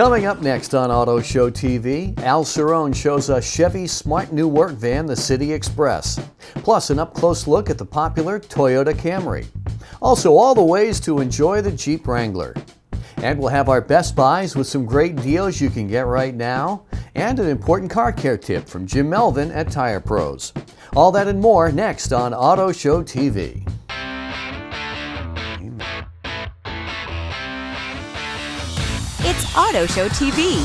Coming up next on Auto Show TV, Al Cerrone shows us Chevy's smart new work van, the City Express. Plus, an up close look at the popular Toyota Camry. Also, all the ways to enjoy the Jeep Wrangler. And we'll have our best buys with some great deals you can get right now, and an important car care tip from Jim Melvin at Tire Pros. All that and more next on Auto Show TV. Auto Show TV.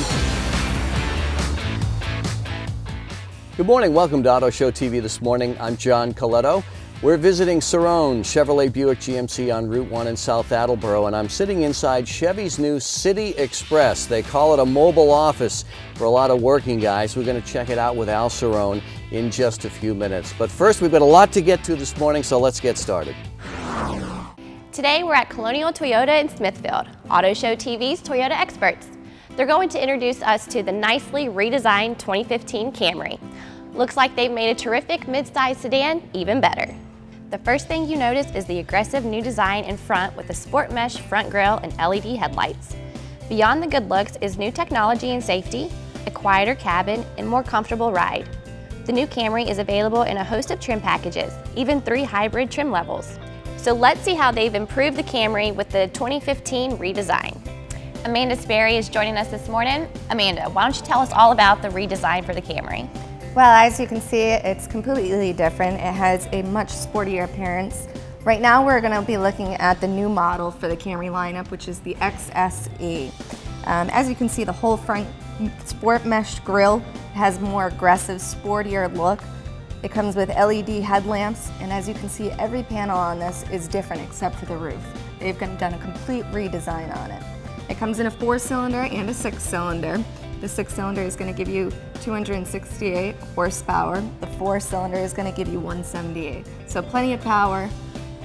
Good morning. Welcome to Auto Show TV this morning. I'm John Colletto. We're visiting Cerrone Chevrolet Buick GMC on Route 1 in South Attleboro, and I'm sitting inside Chevy's new City Express. They call it a mobile office for a lot of working guys. We're going to check it out with Al Cerrone in just a few minutes. But first, we've got a lot to get to this morning, so let's get started. Today we're at Colonial Toyota in Smithfield, Auto Show TV's Toyota experts. They're going to introduce us to the nicely redesigned 2015 Camry. Looks like they've made a terrific midsize sedan even better. The first thing you notice is the aggressive new design in front with a sport mesh front grille and LED headlights. Beyond the good looks is new technology and safety, a quieter cabin, and more comfortable ride. The new Camry is available in a host of trim packages, even three hybrid trim levels. So let's see how they've improved the Camry with the 2015 redesign. Amanda Sperry is joining us this morning. Amanda, why don't you tell us all about the redesign for the Camry? Well, as you can see, it's completely different. It has a much sportier appearance. Right now, we're going to be looking at the new model for the Camry lineup, which is the XSE. Um, as you can see, the whole front sport mesh grille has more aggressive, sportier look. It comes with LED headlamps, and as you can see, every panel on this is different except for the roof. They've done a complete redesign on it. It comes in a four-cylinder and a six-cylinder. The six-cylinder is going to give you 268 horsepower. The four-cylinder is going to give you 178. So plenty of power,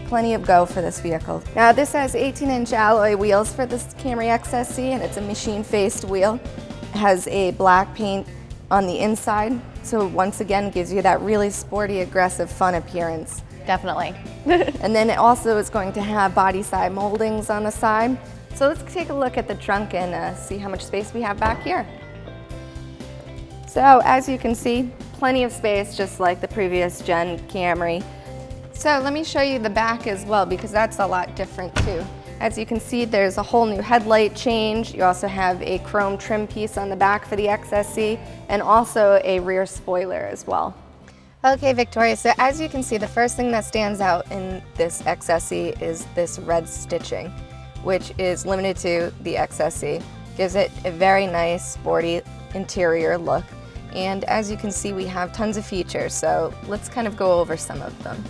plenty of go for this vehicle. Now this has 18-inch alloy wheels for this Camry XSE, and it's a machine-faced wheel. It has a black paint on the inside so once again, gives you that really sporty, aggressive, fun appearance. Definitely. and then it also is going to have body side moldings on the side. So let's take a look at the trunk and uh, see how much space we have back here. So as you can see, plenty of space just like the previous gen Camry. So let me show you the back as well because that's a lot different too. As you can see, there's a whole new headlight change. You also have a chrome trim piece on the back for the XSE and also a rear spoiler as well. Okay, Victoria, so as you can see, the first thing that stands out in this XSE is this red stitching, which is limited to the XSE. Gives it a very nice, sporty interior look. And as you can see, we have tons of features, so let's kind of go over some of them.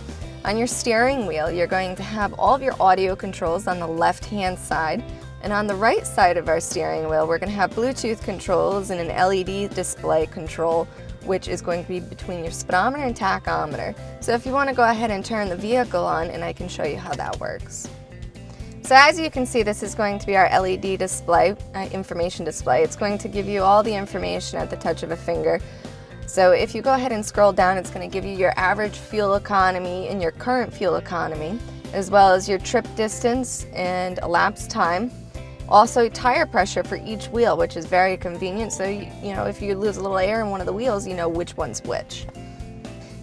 On your steering wheel, you're going to have all of your audio controls on the left-hand side. And on the right side of our steering wheel, we're going to have Bluetooth controls and an LED display control, which is going to be between your speedometer and tachometer. So if you want to go ahead and turn the vehicle on, and I can show you how that works. So as you can see, this is going to be our LED display, uh, information display. It's going to give you all the information at the touch of a finger. So if you go ahead and scroll down, it's going to give you your average fuel economy and your current fuel economy, as well as your trip distance and elapsed time. Also tire pressure for each wheel, which is very convenient. So, you, know, if you lose a little air in one of the wheels, you know which one's which.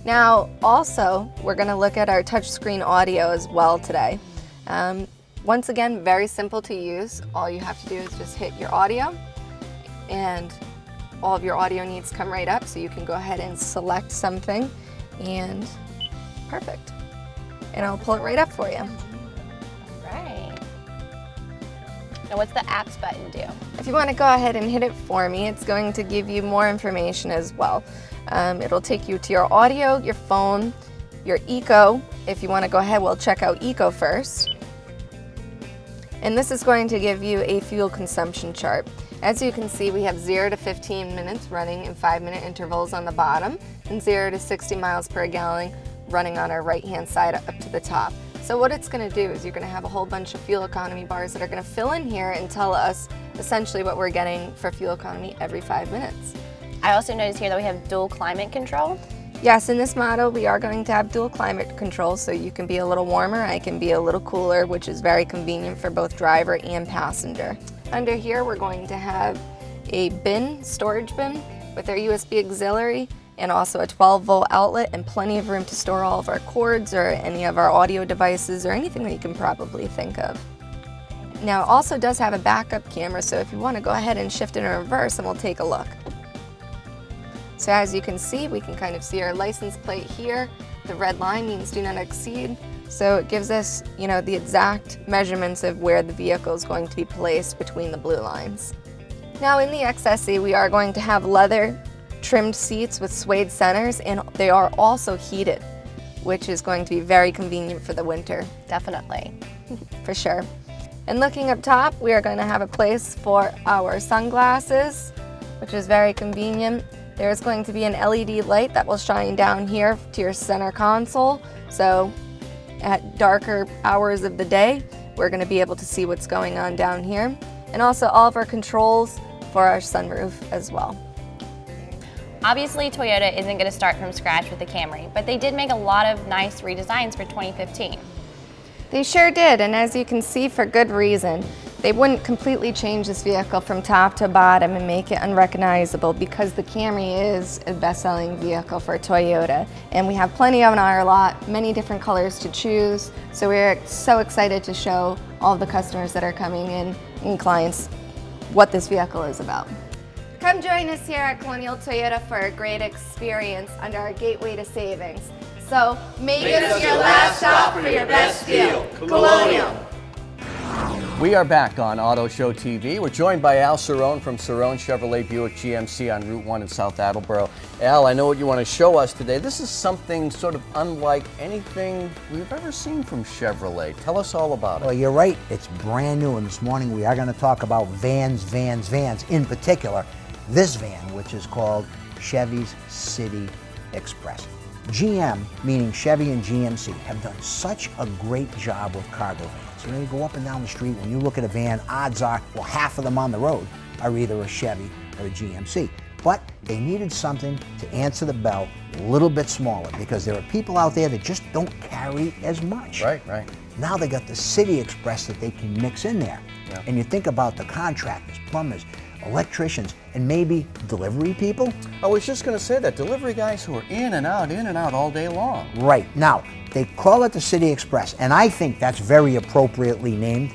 Now, also, we're going to look at our touchscreen audio as well today. Um, once again, very simple to use. All you have to do is just hit your audio and all of your audio needs come right up so you can go ahead and select something and perfect. And I'll pull it right up for you. Right. Now what's the apps button do? If you want to go ahead and hit it for me, it's going to give you more information as well. Um, it'll take you to your audio, your phone, your eco. If you want to go ahead, we'll check out eco first. And this is going to give you a fuel consumption chart. As you can see, we have 0 to 15 minutes running in 5 minute intervals on the bottom and 0 to 60 miles per gallon running on our right hand side up to the top. So what it's going to do is you're going to have a whole bunch of fuel economy bars that are going to fill in here and tell us essentially what we're getting for fuel economy every 5 minutes. I also noticed here that we have dual climate control. Yes, in this model we are going to have dual climate control so you can be a little warmer, I can be a little cooler, which is very convenient for both driver and passenger. Under here, we're going to have a bin, storage bin, with our USB auxiliary and also a 12 volt outlet and plenty of room to store all of our cords or any of our audio devices or anything that you can probably think of. Now it also does have a backup camera, so if you want to go ahead and shift in reverse and we'll take a look. So as you can see, we can kind of see our license plate here. The red line means do not exceed. So it gives us, you know, the exact measurements of where the vehicle is going to be placed between the blue lines. Now in the XSE, we are going to have leather trimmed seats with suede centers and they are also heated, which is going to be very convenient for the winter. Definitely. for sure. And looking up top, we are going to have a place for our sunglasses, which is very convenient. There's going to be an LED light that will shine down here to your center console. So at darker hours of the day, we're going to be able to see what's going on down here. And also all of our controls for our sunroof as well. Obviously, Toyota isn't going to start from scratch with the Camry, but they did make a lot of nice redesigns for 2015. They sure did, and as you can see, for good reason. They wouldn't completely change this vehicle from top to bottom and make it unrecognizable because the Camry is a best-selling vehicle for Toyota. And we have plenty on our lot, many different colors to choose. So we're so excited to show all the customers that are coming in and clients what this vehicle is about. Come join us here at Colonial Toyota for a great experience under our Gateway to Savings. So make, make this your last stop for your best deal. Colonial. We are back on Auto Show TV. We're joined by Al Cerrone from Cerrone Chevrolet Buick GMC on Route 1 in South Attleboro. Al, I know what you want to show us today. This is something sort of unlike anything we've ever seen from Chevrolet. Tell us all about it. Well, you're right. It's brand new, and this morning we are going to talk about vans, vans, vans. In particular, this van, which is called Chevy's City Express. GM, meaning Chevy and GMC, have done such a great job with cargo vans. So when you go up and down the street, when you look at a van, odds are, well, half of them on the road are either a Chevy or a GMC. But they needed something to answer the bell a little bit smaller because there are people out there that just don't carry as much. Right, right. Now they got the City Express that they can mix in there. Yeah. And you think about the contractors, plumbers, electricians, and maybe delivery people? I was just going to say that delivery guys who are in and out, in and out all day long. Right. Now, they call it the City Express, and I think that's very appropriately named.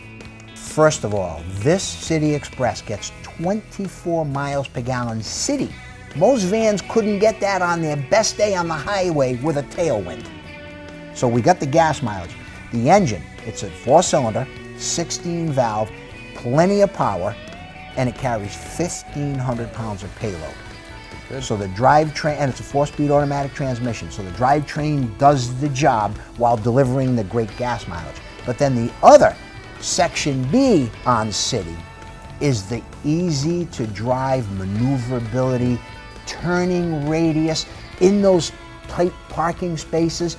First of all, this City Express gets 24 miles per gallon city. Most vans couldn't get that on their best day on the highway with a tailwind. So we got the gas mileage. The engine, it's a four cylinder, 16 valve, plenty of power, and it carries 1,500 pounds of payload. Good. So the drivetrain, and it's a four-speed automatic transmission, so the drivetrain does the job while delivering the great gas mileage. But then the other, Section B on City, is the easy to drive maneuverability, turning radius in those tight parking spaces.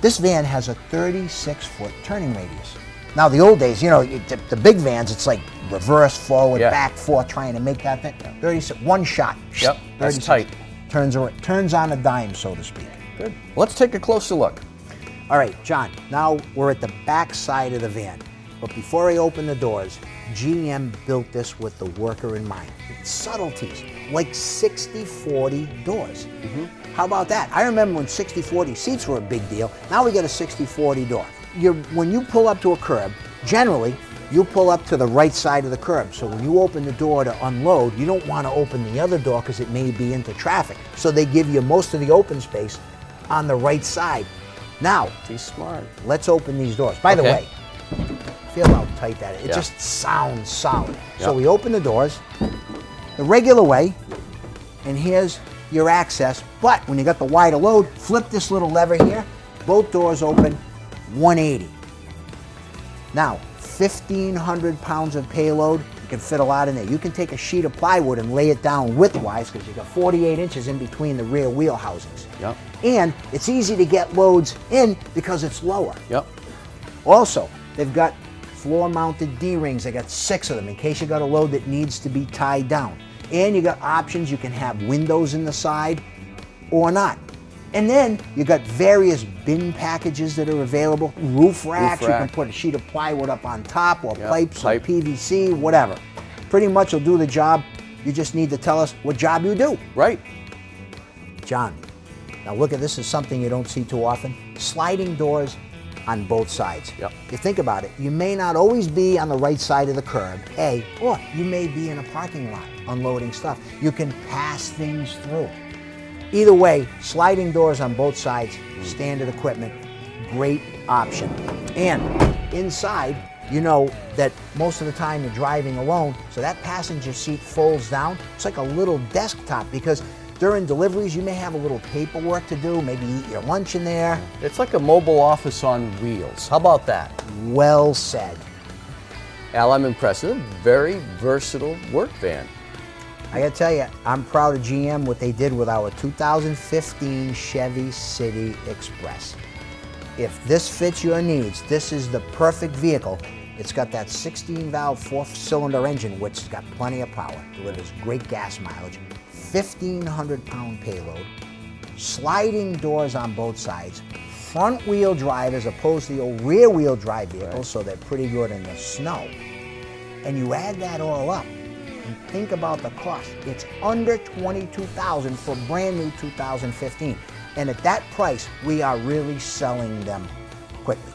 This van has a 36 foot turning radius. Now, the old days, you know, the, the big vans, it's like reverse, forward, yeah. back, forth, trying to make that thing. 36, one shot. Yep, that's tight. Turns, turns on a dime, so to speak. Good. Let's take a closer look. All right, John, now we're at the back side of the van. But before I open the doors, GM built this with the worker in mind. Subtleties, like 60-40 doors. Mm -hmm. How about that? I remember when 60-40 seats were a big deal. Now we got a 60-40 door you're, when you pull up to a curb, generally, you pull up to the right side of the curb. So when you open the door to unload, you don't want to open the other door because it may be into traffic. So they give you most of the open space on the right side. Now, be smart. Let's open these doors. By okay. the way, feel how tight that is. It yeah. just sounds solid. Yep. So we open the doors the regular way, and here's your access. But when you got the wider load, flip this little lever here. Both doors open 180. Now, 1,500 pounds of payload, you can fit a lot in there. You can take a sheet of plywood and lay it down widthwise because you've got 48 inches in between the rear wheel housings. Yep. And it's easy to get loads in because it's lower. Yep. Also, they've got floor mounted D-rings. They got six of them in case you got a load that needs to be tied down. And you got options. You can have windows in the side or not. And then you got various bin packages that are available, roof racks, roof rack. you can put a sheet of plywood up on top or yep, pipes pipe. or PVC, whatever. pretty much will do the job. You just need to tell us what job you do. Right. John, now look at this is something you don't see too often. Sliding doors on both sides. Yep. You think about it, you may not always be on the right side of the curb, A, or you may be in a parking lot unloading stuff. You can pass things through. Either way, sliding doors on both sides, standard equipment, great option. And inside, you know that most of the time you're driving alone, so that passenger seat folds down. It's like a little desktop because during deliveries, you may have a little paperwork to do, maybe eat your lunch in there. It's like a mobile office on wheels. How about that? Well said. Al, I'm impressed. Very versatile work van. I gotta tell you, I'm proud of GM what they did with our 2015 Chevy City Express. If this fits your needs, this is the perfect vehicle. It's got that 16 valve four cylinder engine, which has got plenty of power, delivers great gas mileage, 1,500 pound payload, sliding doors on both sides, front wheel drive as opposed to the old rear wheel drive vehicles, so they're pretty good in the snow. And you add that all up, think about the cost. It's under 22,000 for brand new 2015. And at that price, we are really selling them quickly.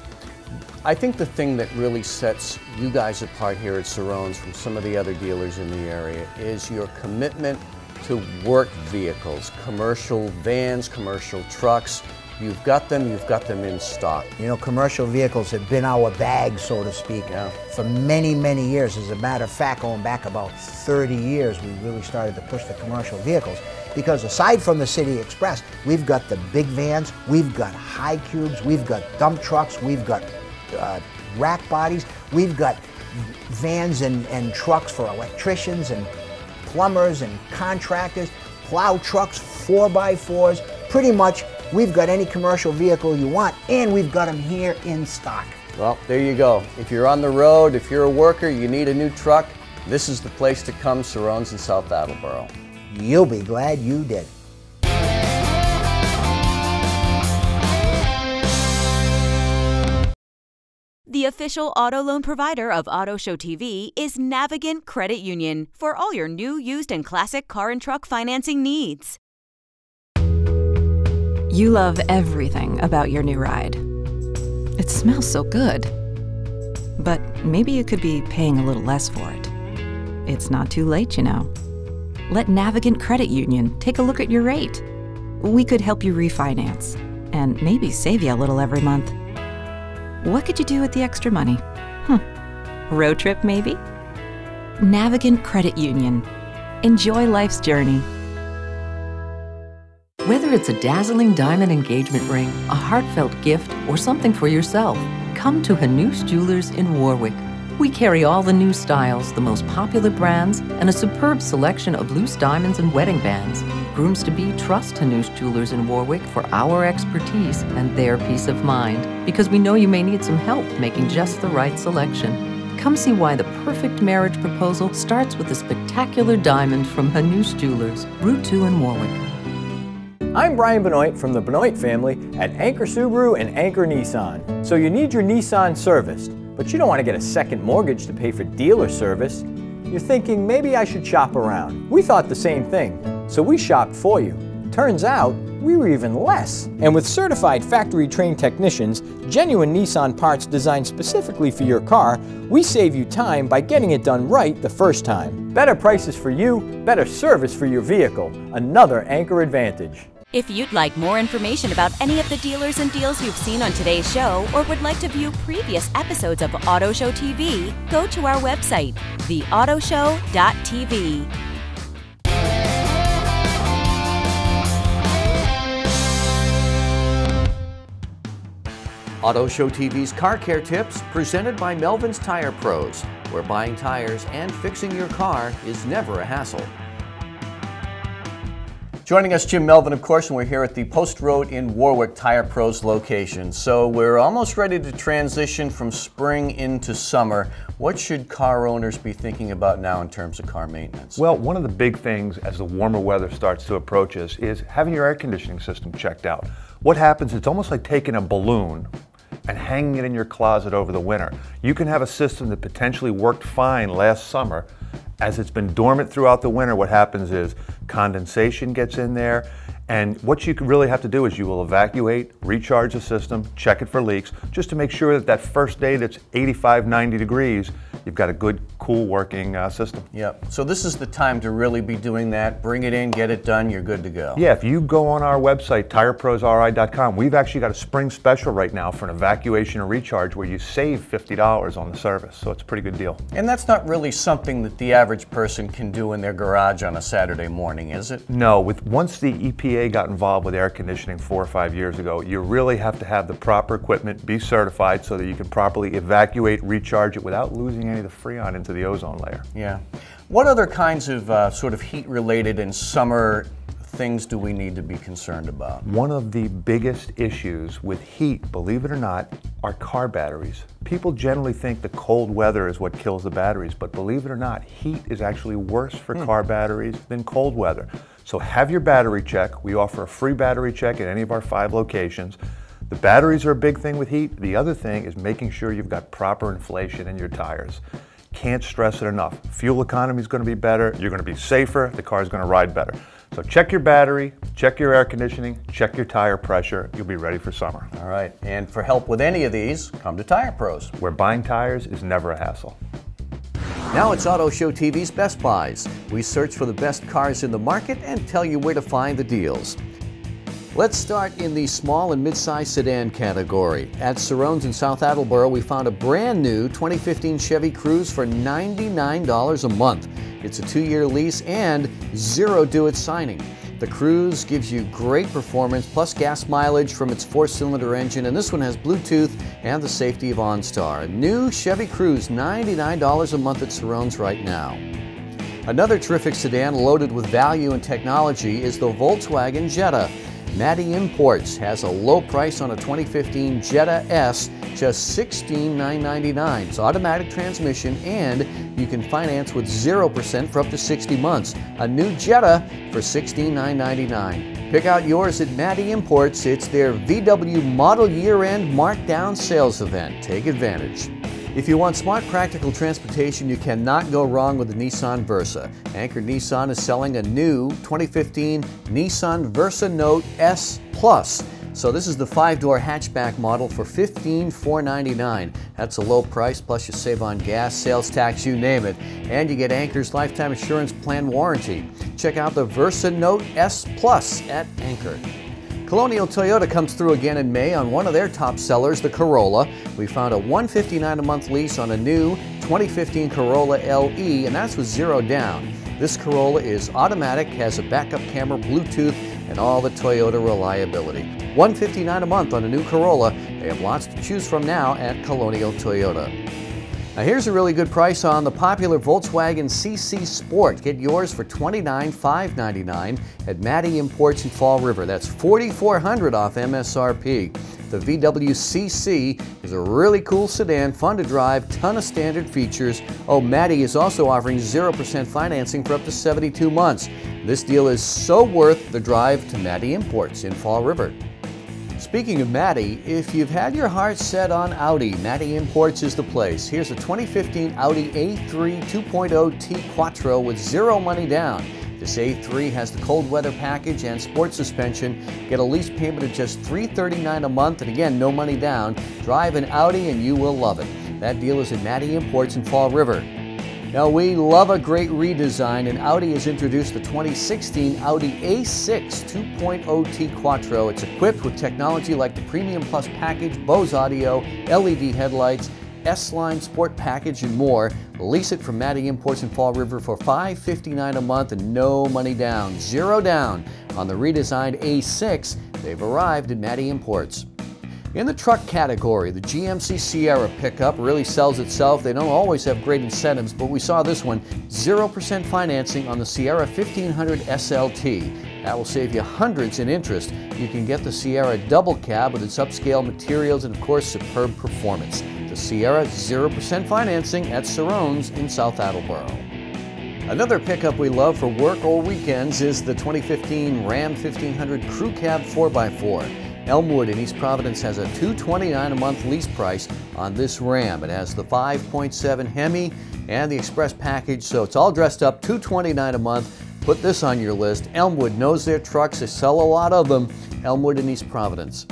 I think the thing that really sets you guys apart here at Cerrone's from some of the other dealers in the area is your commitment to work vehicles, commercial vans, commercial trucks. You've got them, you've got them in stock. You know, commercial vehicles have been our bag, so to speak, Yeah. for many, many years. As a matter of fact, going back about 30 years, we really started to push the commercial vehicles. Because aside from the City Express, we've got the big vans, we've got high cubes, we've got dump trucks, we've got uh, rack bodies, we've got vans and, and trucks for electricians and plumbers and contractors, plow trucks, 4x4s. Pretty much, we've got any commercial vehicle you want, and we've got them here in stock. Well, there you go. If you're on the road, if you're a worker, you need a new truck, this is the place to come, Cerrone's in South Attleboro. You'll be glad you did. The official auto loan provider of Auto Show TV is Navigant Credit Union for all your new, used, and classic car and truck financing needs. You love everything about your new ride. It smells so good. But maybe you could be paying a little less for it. It's not too late, you know. Let Navigant Credit Union take a look at your rate. We could help you refinance and maybe save you a little every month. What could you do with the extra money? Hmm. Road trip, maybe? Navigant Credit Union. Enjoy life's journey. Whether it's a dazzling diamond engagement ring, a heartfelt gift, or something for yourself, come to Hanoush Jewelers in Warwick. We carry all the new styles, the most popular brands, and a superb selection of loose diamonds and wedding bands. Grooms to be trust Hanoush Jewelers in Warwick for our expertise and their peace of mind, because we know you may need some help making just the right selection. Come see why the perfect marriage proposal starts with a spectacular diamond from Hanoush Jewelers, Route 2 in Warwick. I'm Brian Benoit from the Benoit family at Anchor Subaru and Anchor Nissan. So you need your Nissan serviced, but you don't want to get a second mortgage to pay for dealer service. You're thinking maybe I should shop around. We thought the same thing, so we shopped for you. Turns out, we were even less. And with certified factory trained technicians, genuine Nissan parts designed specifically for your car, we save you time by getting it done right the first time. Better prices for you, better service for your vehicle. Another Anchor advantage. If you'd like more information about any of the dealers and deals you've seen on today's show or would like to view previous episodes of Auto Show TV, go to our website, theautoshow.tv. Auto Show TV's Car Care Tips presented by Melvin's Tire Pros, where buying tires and fixing your car is never a hassle. Joining us, Jim Melvin, of course, and we're here at the Post Road in Warwick Tire Pros location. So we're almost ready to transition from spring into summer. What should car owners be thinking about now in terms of car maintenance? Well, one of the big things as the warmer weather starts to approach us is having your air conditioning system checked out. What happens, it's almost like taking a balloon and hanging it in your closet over the winter. You can have a system that potentially worked fine last summer. As it's been dormant throughout the winter, what happens is condensation gets in there, and what you really have to do is you will evacuate, recharge the system, check it for leaks, just to make sure that that first day that's 85, 90 degrees, you've got a good, cool working uh, system. Yep. So this is the time to really be doing that. Bring it in, get it done, you're good to go. Yeah, if you go on our website, tireprosri.com, we've actually got a spring special right now for an evacuation and recharge where you save $50 on the service. So it's a pretty good deal. And that's not really something that the average person can do in their garage on a Saturday morning, is it? No, with once the EPA got involved with air conditioning four or five years ago, you really have to have the proper equipment, be certified so that you can properly evacuate, recharge it without losing any of the freon into the ozone layer. Yeah. What other kinds of uh, sort of heat related and summer things do we need to be concerned about? One of the biggest issues with heat, believe it or not, are car batteries. People generally think the cold weather is what kills the batteries, but believe it or not, heat is actually worse for Hmm. car batteries than cold weather. So have your battery check. We offer a free battery check at any of our five locations. The batteries are a big thing with heat. The other thing is making sure you've got proper inflation in your tires. Can't stress it enough. Fuel economy is going to be better. You're going to be safer. The car is going to ride better. So check your battery, check your air conditioning, check your tire pressure. You'll be ready for summer. All right. And for help with any of these, come to Tire Pros. Where buying tires is never a hassle. Now it's Auto Show TV's Best Buys. We search for the best cars in the market and tell you where to find the deals. Let's start in the small and mid-size sedan category. At Cerrone's in South Attleboro, we found a brand new 2015 Chevy Cruze for $99 a month. It's a two-year lease and zero due at signing. The Cruze gives you great performance plus gas mileage from its four-cylinder engine, and this one has Bluetooth and the safety of OnStar. A new Chevy Cruze, $99 a month at Cerrone's right now. Another terrific sedan loaded with value and technology is the Volkswagen Jetta. Matty Imports has a low price on a 2015 Jetta S, just 16,999. It's automatic transmission and you can finance with 0% for up to 60 months. A new Jetta for 16,999. Pick out yours at Matty Imports. It's their VW Model Year End Markdown Sales Event. Take advantage. If you want smart, practical transportation, you cannot go wrong with the Nissan Versa. Anchor Nissan is selling a new 2015 Nissan Versa Note S Plus. So this is the five-door hatchback model for 15,499. That's a low price, plus you save on gas, sales tax, you name it. And you get Anchor's lifetime assurance plan warranty. Check out the Versa Note S Plus at Anchor. Colonial Toyota comes through again in May on one of their top sellers, the Corolla. We found a 159 a month lease on a new 2015 Corolla LE, and that's with zero down. This Corolla is automatic, has a backup camera, Bluetooth, and all the Toyota reliability. 159 a month on a new Corolla. They have lots to choose from now at Colonial Toyota. Now here's a really good price on the popular Volkswagen CC Sport. Get yours for $29,599 at Matty Imports in Fall River. That's 4,400 off MSRP. The VW CC is a really cool sedan, fun to drive, ton of standard features. Oh, Matty is also offering 0% financing for up to 72 months. This deal is so worth the drive to Matty Imports in Fall River. Speaking of Matty, if you've had your heart set on Audi, Matty Imports is the place. Here's a 2015 Audi A3 2.0 T Quattro with zero money down. This A3 has the cold weather package and sport suspension. Get a lease payment of just 339 a month, and again, no money down. Drive an Audi and you will love it. That deal is at Matty Imports in Fall River. Now, we love a great redesign, and Audi has introduced the 2016 Audi A6 2.0 T Quattro. It's equipped with technology like the Premium Plus package, Bose audio, LED headlights, S-Line Sport package, and more. Lease it from Matty Imports in Fall River for 559 a month and no money down. Zero down on the redesigned A6. They've arrived at Matty Imports. In the truck category, the GMC Sierra pickup really sells itself. They don't always have great incentives, but we saw this one 0% financing on the Sierra 1500 SLT. That will save you hundreds in interest. You can get the Sierra double cab with its upscale materials and, of course, superb performance. The Sierra 0% financing at Cerrone's in South Attleboro. Another pickup we love for work or weekends is the 2015 Ram 1500 Crew Cab 4x4. Elmwood in East Providence has a 229 a month lease price on this Ram. It has the 5.7 Hemi and the Express package, so it's all dressed up, 229 a month. Put this on your list. Elmwood knows their trucks, they sell a lot of them. Elmwood in East Providence.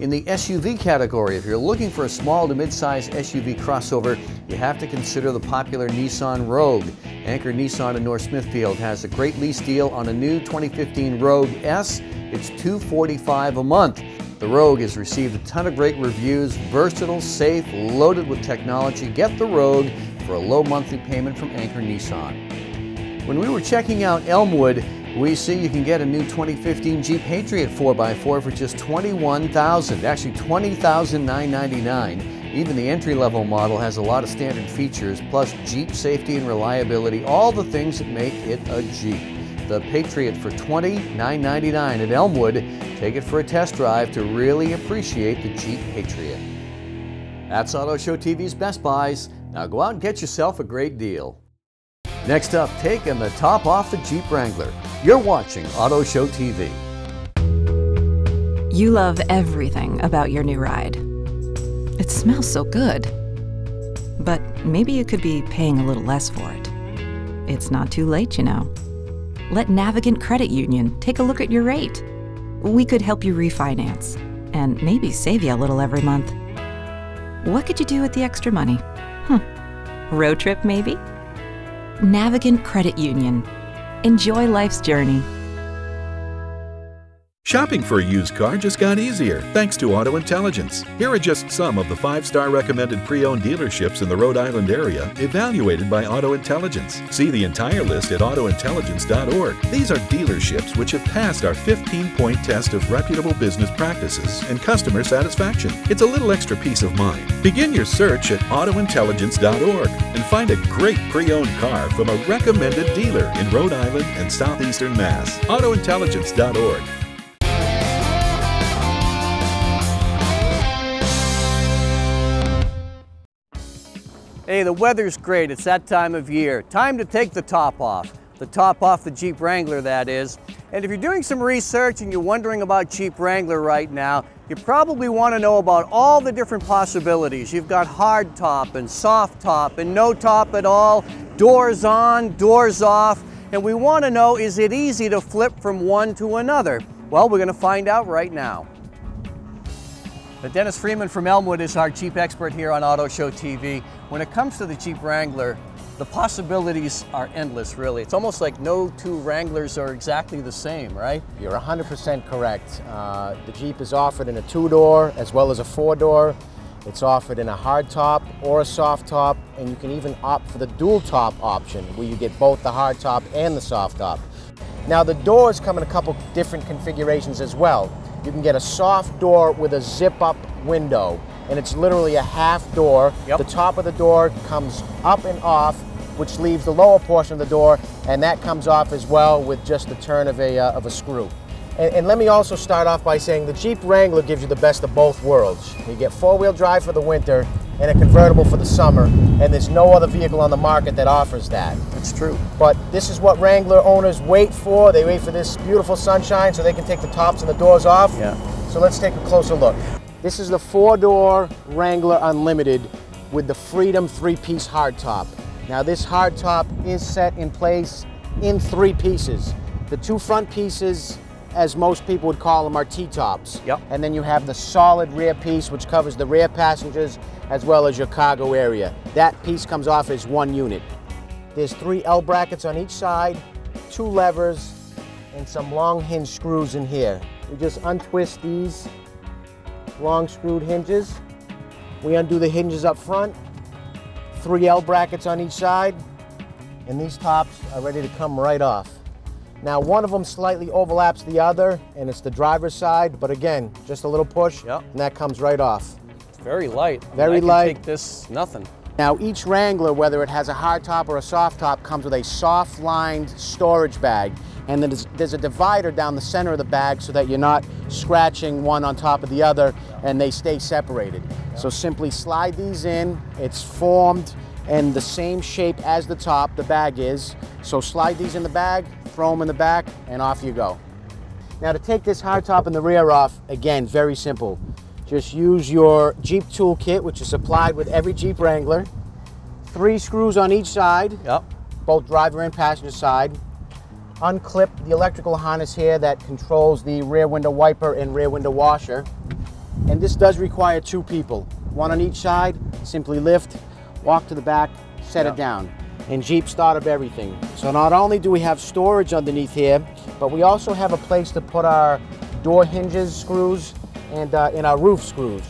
In the SUV category, if you're looking for a small to mid-size SUV crossover, you have to consider the popular Nissan Rogue. Anchor Nissan in North Smithfield has a great lease deal on a new 2015 Rogue S. It's 245 a month. The Rogue has received a ton of great reviews, versatile, safe, loaded with technology. Get the Rogue for a low monthly payment from Anchor Nissan. When we were checking out Elmwood, we see you can get a new 2015 Jeep Patriot 4x4 for just 21,000, actually $20,999. Even the entry-level model has a lot of standard features, plus Jeep safety and reliability, all the things that make it a Jeep. The Patriot for $29.99 at Elmwood. Take it for a test drive to really appreciate the Jeep Patriot. That's Auto Show TV's Best Buys. Now go out and get yourself a great deal. Next up, taking the top off the Jeep Wrangler. You're watching Auto Show TV. You love everything about your new ride. It smells so good. But maybe you could be paying a little less for it. It's not too late, you know. Let Navigant Credit Union take a look at your rate. We could help you refinance and maybe save you a little every month. What could you do with the extra money? Hmm. Road trip, maybe? Navigant Credit Union. Enjoy life's journey. Shopping for a used car just got easier thanks to Auto Intelligence. Here are just some of the five star recommended pre owned dealerships in the Rhode Island area evaluated by Auto Intelligence. See the entire list at autointelligence.org. These are dealerships which have passed our 15 point test of reputable business practices and customer satisfaction. It's a little extra peace of mind. Begin your search at autointelligence.org and find a great pre owned car from a recommended dealer in Rhode Island and southeastern Mass. Autointelligence.org. Hey, the weather's great. It's that time of year. Time to take the top off. The top off the Jeep Wrangler, that is. And if you're doing some research and you're wondering about Jeep Wrangler right now, you probably want to know about all the different possibilities. You've got hard top and soft top and no top at all, doors on, doors off. And we want to know, is it easy to flip from one to another? Well, we're going to find out right now. But Dennis Freeman from Elmwood is our Jeep expert here on Auto Show TV. When it comes to the Jeep Wrangler, the possibilities are endless, really. It's almost like no two Wranglers are exactly the same, right? You're 100% correct. Uh, the Jeep is offered in a two-door as well as a four-door. It's offered in a hard top or a soft top, and you can even opt for the dual top option, where you get both the hard top and the soft top. Now the doors come in a couple different configurations as well. You can get a soft door with a zip-up window, and it's literally a half door. Yep. The top of the door comes up and off, which leaves the lower portion of the door, and that comes off as well with just the turn of a, uh, of a screw. And, and let me also start off by saying the Jeep Wrangler gives you the best of both worlds. You get four-wheel drive for the winter and a convertible for the summer, and there's no other vehicle on the market that offers that. That's true. But this is what Wrangler owners wait for. They wait for this beautiful sunshine so they can take the tops and the doors off. Yeah. So let's take a closer look. This is the four-door Wrangler Unlimited with the Freedom three-piece hardtop. Now this hardtop is set in place in three pieces. The two front pieces, as most people would call them, are T-tops. Yep. And then you have the solid rear piece, which covers the rear passengers as well as your cargo area. That piece comes off as one unit. There's three L brackets on each side, two levers, and some long hinge screws in here. We just untwist these long screwed hinges. We undo the hinges up front, three L brackets on each side, and these tops are ready to come right off. Now one of them slightly overlaps the other, and it's the driver's side, but again, just a little push, Yep. and that comes right off. It's very light. Very I can light. Take this nothing. Now each Wrangler, whether it has a hard top or a soft top, comes with a soft lined storage bag. And then there's, there's a divider down the center of the bag so that you're not scratching one on top of the other and they stay separated. So simply slide these in, it's formed and the same shape as the top, the bag is. So slide these in the bag, throw them in the back, and off you go. Now to take this hardtop in the rear off, again, very simple. Just use your Jeep toolkit, which is supplied with every Jeep Wrangler. Three screws on each side, Yep. both driver and passenger side. Unclip the electrical harness here that controls the rear window wiper and rear window washer. And this does require two people, one on each side. Simply lift, walk to the back, set Yep. it down. And Jeep's thought of everything. So not only do we have storage underneath here, but we also have a place to put our door hinges screws and, uh, and our roof screws.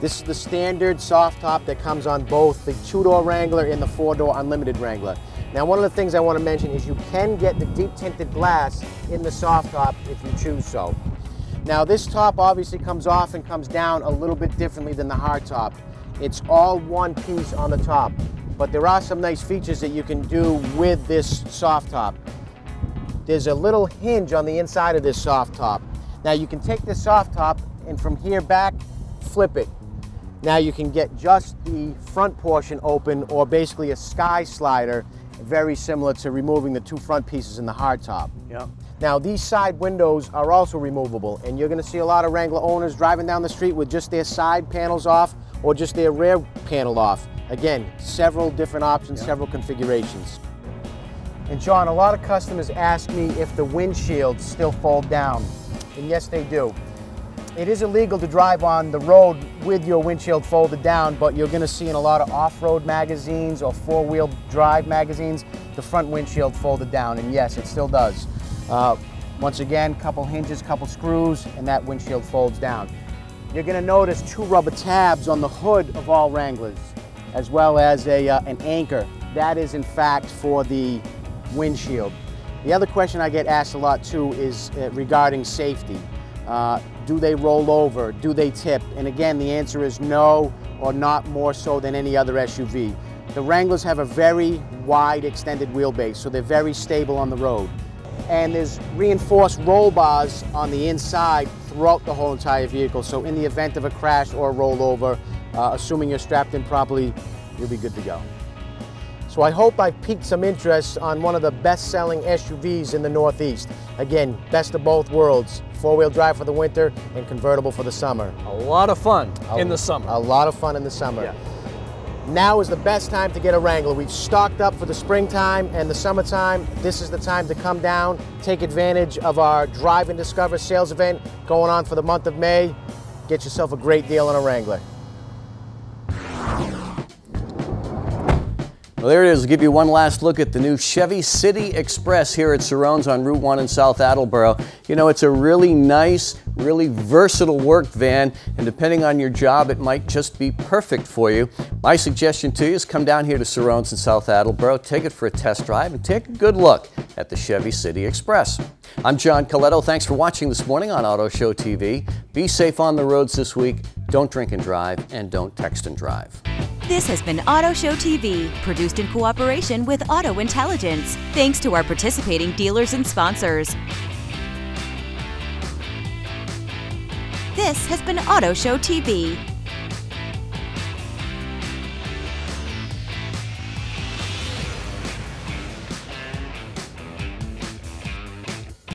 This is the standard soft top that comes on both the two-door Wrangler and the four-door Unlimited Wrangler. Now, one of the things I want to mention is you can get the deep tinted glass in the soft top if you choose so. Now, this top obviously comes off and comes down a little bit differently than the hard top. It's all one piece on the top, but there are some nice features that you can do with this soft top. There's a little hinge on the inside of this soft top. Now you can take this soft top and from here back, flip it. Now you can get just the front portion open or basically a sky slider, very similar to removing the two front pieces in the hard top. Yep. Now these side windows are also removable and you're gonna see a lot of Wrangler owners driving down the street with just their side panels off or just their rear panel off. Again, several different options, several configurations. And John, a lot of customers ask me if the windshields still fold down. And yes, they do. It is illegal to drive on the road with your windshield folded down, but you're gonna see in a lot of off-road magazines or four-wheel drive magazines, the front windshield folded down, and yes, it still does. Uh, once again, couple hinges, couple screws, and that windshield folds down. You're gonna notice two rubber tabs on the hood of all Wranglers, as well as a, uh, an anchor. That is in fact for the windshield. The other question I get asked a lot too is uh, regarding safety. Uh, do they roll over? Do they tip? And again, the answer is no, or not more so than any other SUV. The Wranglers have a very wide extended wheelbase, so they're very stable on the road. And there's reinforced roll bars on the inside throughout the whole entire vehicle, so in the event of a crash or a rollover, uh, assuming you're strapped in properly, you'll be good to go. So I hope I've piqued some interest on one of the best-selling SUVs in the Northeast. Again, best of both worlds. Four-wheel drive for the winter and convertible for the summer. A lot of fun in the summer. A lot of fun in the summer. Yeah. Now is the best time to get a Wrangler. We've stocked up for the springtime and the summertime. This is the time to come down, take advantage of our Drive and Discover sales event going on for the month of May. Get yourself a great deal on a Wrangler. Well, there it is. I'll give you one last look at the new Chevy City Express here at Cerrone's on Route 1 in South Attleboro. You know, it's a really nice, really versatile work van, and depending on your job, it might just be perfect for you. My suggestion to you is come down here to Cerrone's in South Attleboro, take it for a test drive, and take a good look at the Chevy City Express. I'm John Colletto. Thanks for watching this morning on Auto Show TV. Be safe on the roads this week. Don't drink and drive, and don't text and drive. This has been Auto Show TV, produced in cooperation with Auto Intelligence. Thanks to our participating dealers and sponsors. This has been Auto Show TV.